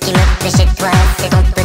qui me plaît chez toi, c'est ton.